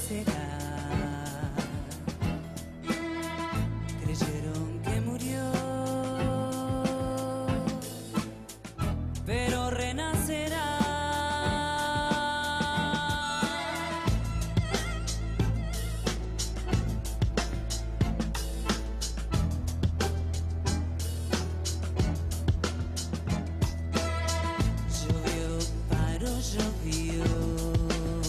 será. Creyeron que murió, pero renacerá. Llovió, paró, llovió.